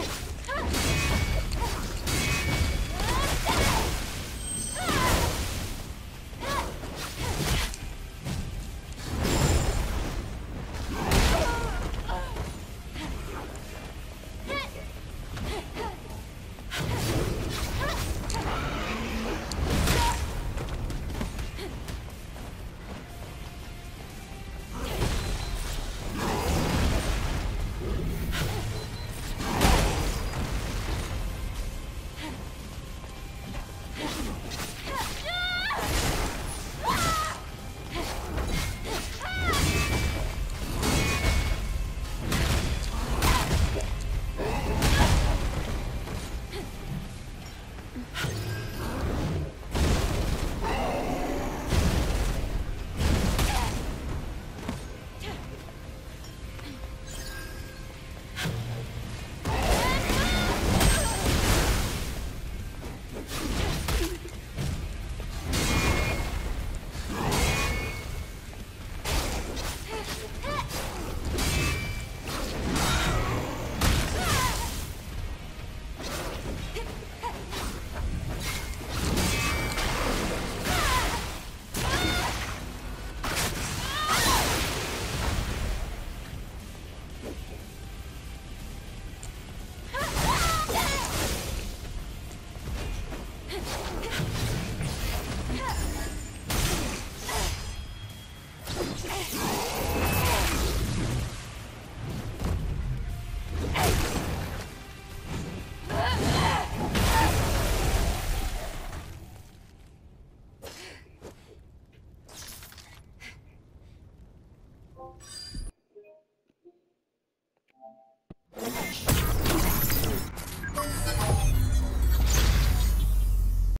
Oh.